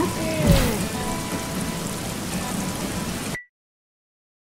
Yeah.